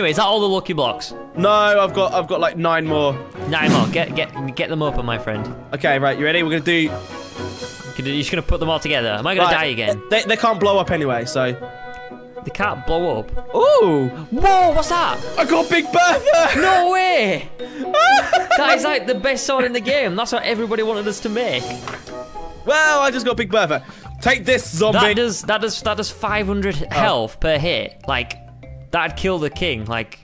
Anyway, is that all the lucky blocks? No, I've got I've got like nine more. Nine more. Get get get them open, my friend. Okay, right, you ready? We're gonna do. You're just gonna put them all together. Am I gonna Right, die again? They, they can't blow up anyway, so. They can't blow up. Ooh! Whoa! What's that? I got Big Bertha! No way! that is like the best sword in the game. That's what everybody wanted us to make. Well, I just got Big Bertha. Take this, zombie. That does that does that does 500 health per hit. Like that'd kill the king like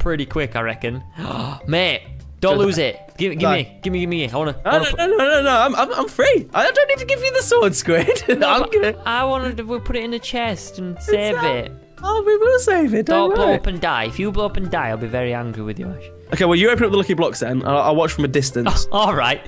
pretty quick, I reckon. Mate, don't lose it. Give, give No. me, give me, give me. I wanna. I No, wanna no, no, no, no, no. I'm, I'm, I'm free. I don't need to give you the sword, Squid. I'm but gonna. I wanted to we'll put it in the chest and save not- it. Oh, we will save it. Don't, Don't blow up and die. If you blow up and die, I'll be very angry with you, Ash. Okay, well, you open up the lucky blocks then. I'll, I'll watch from a distance. All right.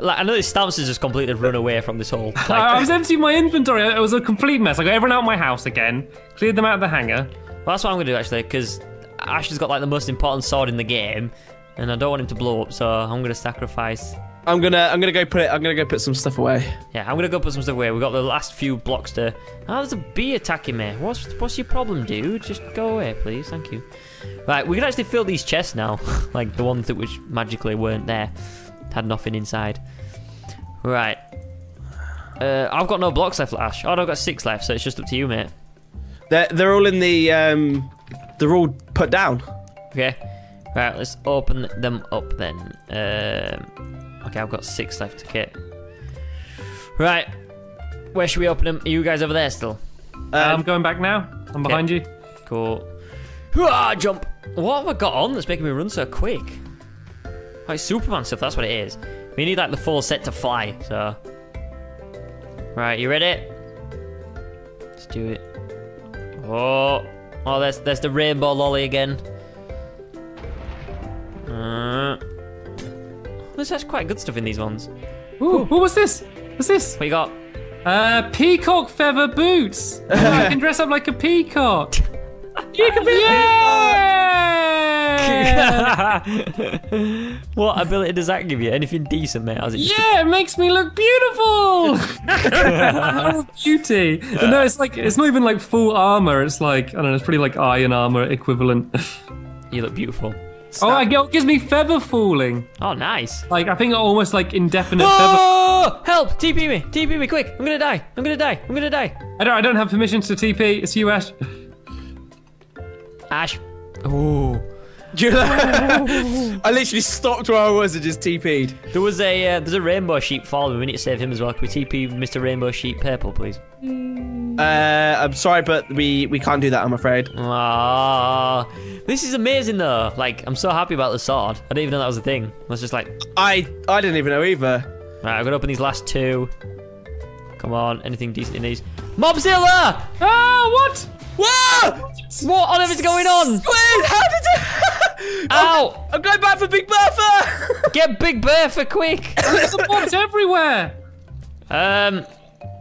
Like I know this Stamps has just completely run away from this whole. Like, I was emptying my inventory. It was a complete mess. I got everyone out of my house again, cleared them out of the hangar. Well, that's what I'm gonna do actually, because Ash has got like the most important sword in the game, and I don't want him to blow up, so I'm gonna sacrifice. I'm gonna, I'm gonna go put it. I'm gonna go put some stuff away. Yeah, I'm gonna go put some stuff away. We've got the last few blocks to. Oh, there's a bee attacking me. What's what's your problem, dude? Just go away, please. Thank you. Right, we can actually fill these chests now, like the ones that which magically weren't there, had nothing inside. Right. Uh, I've got no blocks left, Ash. Oh, no, I've got six left, so it's just up to you, mate. They're, they're all in the, um, they're all put down. Okay. Right, let's open them up then. Um, okay, I've got six left. Okay. Right. Where should we open them? Are you guys over there still? Um, I'm going back now. I'm behind you. Cool. Hurrah, jump! What have I got on that's making me run so quick? Like Superman stuff, that's what it is. We need like the full set to fly, so. Right, you ready? Let's do it. Oh, oh, there's there's the rainbow lolly again. Uh, there's actually quite good stuff in these ones. Ooh, what was this? What's this? What you got? Uh, peacock feather boots. I can dress up like a peacock. You can be. Yeah! what ability does that give you? Anything decent, mate? How's it Yeah, it makes me look beautiful. oh, beauty. But no, it's like it's not even like full armor. It's like I don't know. It's pretty like iron armor equivalent. you look beautiful. oh, I get, it gives me feather falling. Oh, nice. Like I think almost like indefinite oh, feather. Oh! Help! TP me! TP me quick! I'm gonna die! I'm gonna die! I'm gonna die! I don't. I don't have permission to TP. It's you, Ash. Ash. Ooh. Do you know- I literally stopped where I was and just TP'd. There was a uh, there's a rainbow sheep following. We need to save him as well. Can we TP Mr. Rainbow Sheep Purple, please? Uh, I'm sorry, but we, we can't do that, I'm afraid. Ah, this is amazing though. Like, I'm so happy about the sword. I didn't even know that was a thing. I was just like, I I didn't even know either. right, I'm gonna open these last two. Come on, anything decent in these? Mobzilla! Ah, what? Whoa! What on earth is going on? Squid, how did you? Ow! I'm going back for Big Bertha! Get Big Bertha quick! There's mobs everywhere. Um, um.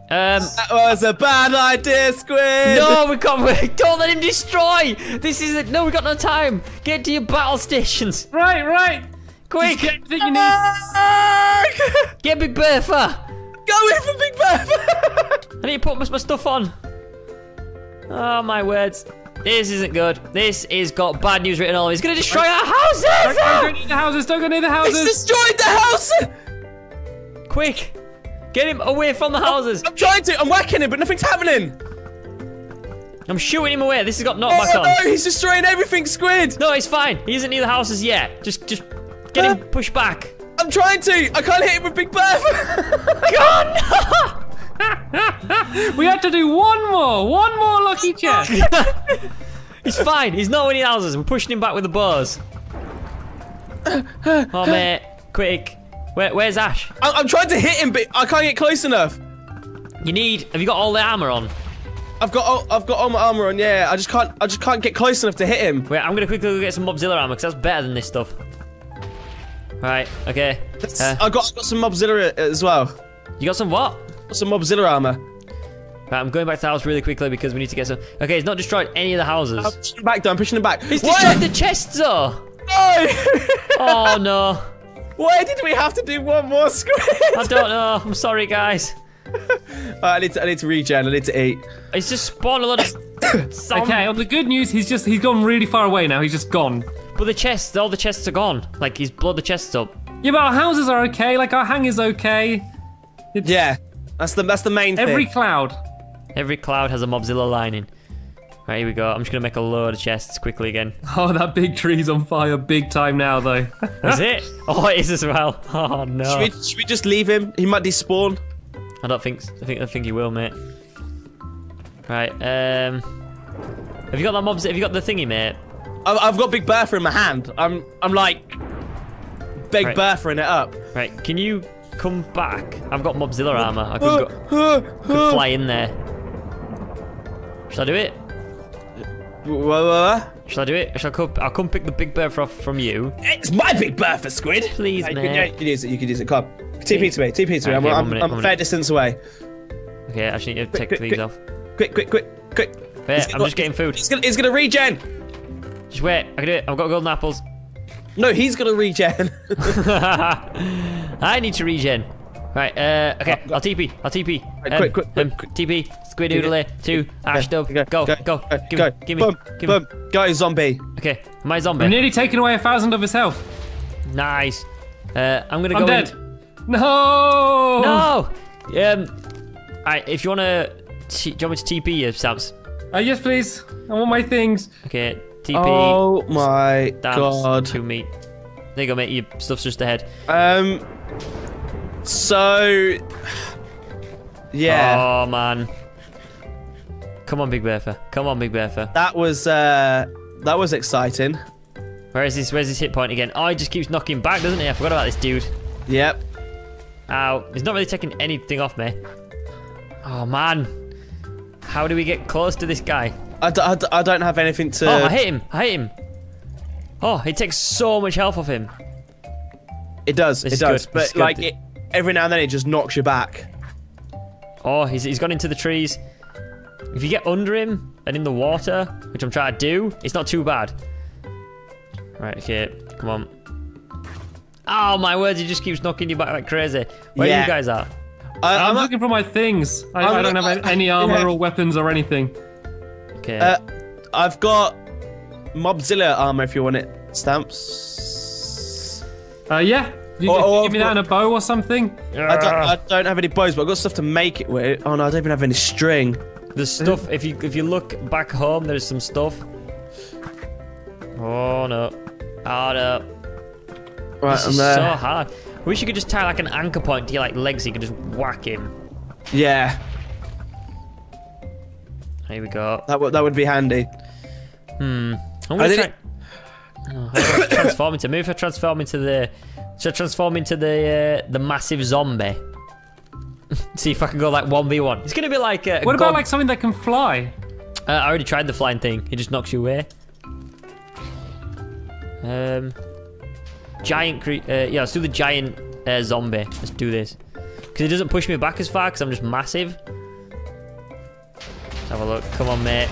that was a bad idea, Squid! No, we can't. Don't let him destroy. This is it. no. We got no time. Get to your battle stations, Right, right. quick. Get everything you need. Get Big Bertha. Go in for Big Bertha! I need to put my, my stuff on. Oh my words. This isn't good. This is got bad news written all over. It's gonna destroy our houses. Don't go near the houses. Don't go near the houses! He's destroyed the house! Quick, get him away from the houses. I'm trying to, I'm whacking him, but nothing's happening! I'm shooting him away. This has got Oh knockback on. no, he's destroying everything, Squid! No, he's fine. He isn't near the houses yet. Just, just get him pushed back. I'm trying to! I can't hit him with Big Bertha! God, We had to do one more. One more lucky chest. He's fine. He's not in the houses. We're pushing him back with the bars. Oh, mate. Quick. Where, where's Ash? I- I'm trying to hit him, but I can't get close enough. You need. Have you got all the armor on? I've got all, I've got all my armor on. Yeah, I just can't I just can't get close enough to hit him. Wait, I'm gonna quickly go get some Mobzilla armor because that's better than this stuff. Right. Okay. Uh, I got I got some Mobzilla as well. you got some what? Got some Mobzilla armor. Right, I'm going back to the house really quickly because we need to get some. Okay, he's not destroyed any of the houses. I'm pushing him back, though. I'm pushing him back. He's Why- destroyed the chests, though. No! Oh no. Why did we have to do one more squid? I don't know. I'm sorry, guys. Alright, I need to I need to regen. I need to eat. It's just spawned a lot of. Zom- Okay, on the good news, he's just he's gone really far away now. He's just gone. But the chests, all the chests are gone. Like he's blown the chests up. Yeah, but our houses are okay. Like our hang is okay. It's Yeah, that's the that's the main thing. Every thing. cloud. Every cloud has a Mobzilla lining. Right, here we go. I'm just gonna make a load of chests quickly again. Oh, that big tree's on fire big time now, though. Is it? Oh, it is as well. Oh no. Should we, should we just leave him? He might despawn. I don't think. I think. I think he will, mate. Right. Um. Have you got that mobs? Have you got the thingy, mate? I've, I've got Big Bertha in my hand. I'm I'm like Big Right. Bertha in it up. Right. Can you come back? I've got Mobzilla armor. I could, go, could fly in there. Shall I do it? Shall I do it? Shall I come? I'll come pick the big bird off from you. It's my Big Bertha, Squid. Please, Hey, you, can, you can use it. You can use it. Come. on. TP to me. TP to me. I'm, I'm, minute, I'm a fair minute. distance away. Okay, I actually need to take quick, these quick. off. Quick, quick, quick, quick. Wait, He's I'm got- just getting food. He's gonna, he's gonna regen. Just wait. I can do it. I've got golden apples. No, he's gonna regen. I need to regen. Right, uh, okay, I'll TP, I'll TP. Right, quick, quick, quick, um, quick. TP, Squidoodle, two, AshDubh, go, go, go, go, go, give go. me, give me, boom, give me. boom. Go, zombie. Okay, my zombie. I've nearly taken away a thousand of his health. Nice. Uh, I'm gonna go. I'm go dead. in- No. No! Um, alright, if you wanna, t- do you want me to TP you, Sams? Uh, yes, please. I want my things. Okay, TP, Oh my dance god. to me. There you go, mate, your stuff's just ahead. Um. So. Yeah. Oh, man. Come on, Big Bertha. Come on, Big Bertha. That was uh. That was exciting. Where is this? Where's his hit point again? Oh, he just keeps knocking back, doesn't he? I forgot about this dude. Yep. Ow. He's not really taking anything off me. Oh, man. How do we get close to this guy? I, d- I, d- I don't have anything to. Oh, I hit him. I hit him. Oh, he takes so much health off him. It does. This it is does. good, But like, it, every now and then it just knocks you back. Oh, he's, he's gone into the trees. If you get under him and in the water, which I'm trying to do, it's not too bad. Right, okay. Come on. Oh, my words. He just keeps knocking you back like crazy. Where Yeah. you guys are? I, I'm, I'm not- looking for my things. I, I'm don't look- have any armor yeah. or weapons or anything. Okay. Uh, I've got Mobzilla armor if you want it. Stamps. Uh, yeah. You, Or- you or give me I've that in a bow or something. I don't, I don't have any bows, but I've got stuff to make it with. Oh no, I don't even have any string. There's stuff. If you if you look back home, there's some stuff. Oh no! Oh no! Right, This I'm is there. so hard. I Wish you could just tie like an anchor point to your like legs. So you could just whack him. Yeah, Here we go. that would that would be handy. Hmm. I'm gonna did try. Oh, how do I transform into? Maybe if I transform into the. Should I transform into the uh, the massive zombie? See if I can go like one v one. It's gonna be like. A, What about like something that can fly? Uh, I already tried the flying thing. It just knocks you away. Um, giant cre- uh, yeah, let's do the giant uh, zombie. Let's do this because it doesn't push me back as far because I'm just massive. Let's have a look. Come on, mate.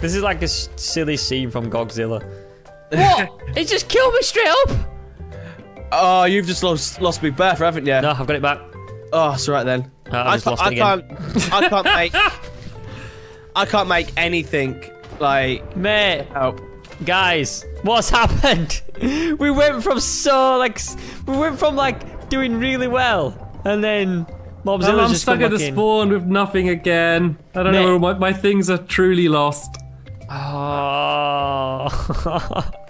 This is like a s- silly scene from Godzilla. What? it just killed me straight up. Oh, you've just lost lost Big Bertha, haven't you? No, I've got it back. Oh, it's all right then. Oh, I I just can't. lost I it again. can't. I can't make. I can't make anything like Mate, help. guys, what's happened? We went from so like we went from like doing really well, and then I'm, Mobzilla's I'm just stuck at the in. spawn with nothing again. I don't Mate. know. My, my things are truly lost. Oh.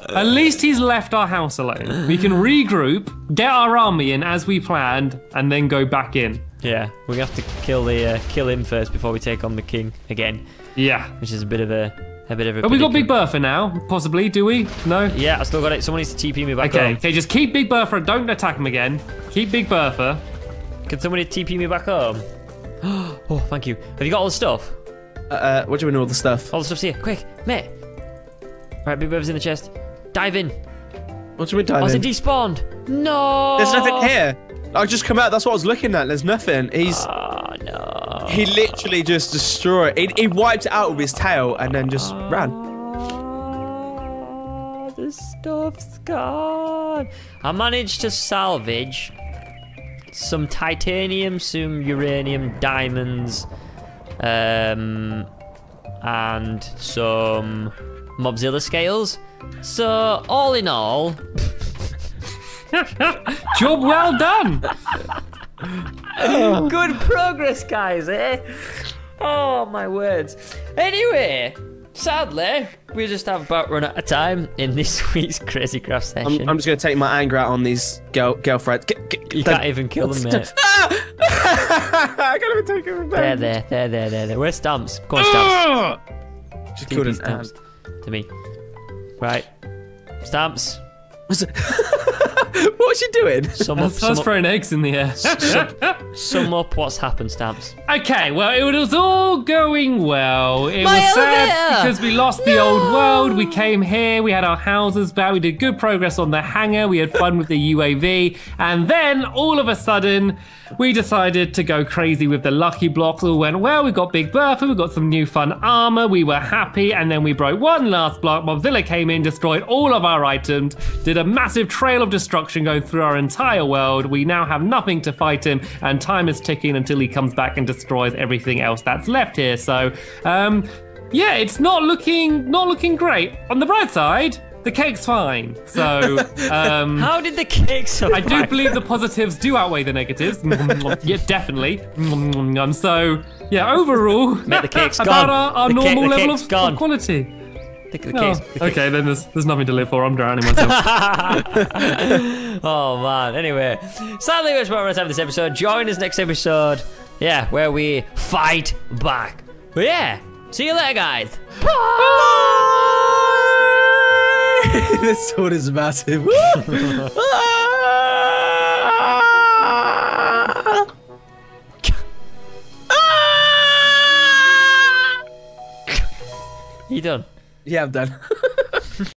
At least he's left our house alone. We can regroup, get our army in as we planned, and then go back in. yeah, we're have to kill the uh, kill him first before we take on the king again, Yeah. which is a bit of a a bit of a. But we got Big. Bertha now? Possibly, do we? No? Yeah, I still got it. Someone needs to TP me back Okay, home. okay, just keep Big Bertha. Don't attack him again. Keep Big Bertha. Can somebody TP me back home? oh, thank you. Have you got all the stuff? Uh, what do you mean all the stuff? All the stuff's here. Quick, mate. Right, Big Bertha's in the chest. Dive in. What do you mean, Oh, diving? it's despawned. No. There's nothing here. I just come out. That's what I was looking at. There's nothing. He's Oh no. he literally just destroyed. He, he wiped it out with his tail and then just ran. Oh, the stuff's gone. I managed to salvage some titanium, some uranium, diamonds, um, and some Mobzilla scales. So all in all, Job well done. good progress, guys, eh? Oh my words. Anyway, sadly, we just have about run out of time in this week's Crazy Craft session. I'm, I'm just gonna take my anger out on these girl girlfriends. Get, get, you can't even kill them, mate. I can't even take it There, there, there, there, there, there. Where's stamps? Go on, stamps. Just ah! TP couldn't. stamps to me. Right, stamps. What's What's she doing? Sum up, was sum up, throwing eggs in the air. sum up what's happened, stamps. Okay, well, it was all going well. It My was sad because we lost the old world. We came here, we had our houses back, we did good progress on the hangar, we had fun with the UAV, and then all of a sudden, we decided to go crazy with the lucky blocks. All went well. We got Big Bertha, we got some new fun armor, we were happy, and then we broke one last block. Mobzilla came in, destroyed all of our items, did a massive trail of destruction going through our entire world. We now have nothing to fight him, and time is ticking until he comes back and destroys everything else that's left here. So, um, yeah, it's not looking not looking great. On the bright side, the cake's fine. So, um, How did the cake survive? I do believe the positives do outweigh the negatives. yeah, definitely. Um, so, yeah, overall, Mate, the cake's about gone. our, our The normal the level cake's of, gone. of quality. The, the Oh, the cake- okay, then there's there's nothing to live for. I'm drowning myself. Oh man. Anyway, sadly, that's what we're time this episode. Join us next episode. Yeah, where we fight back. But yeah, see you later, guys. this sword is massive. Ah! You done? yeah, I'm done.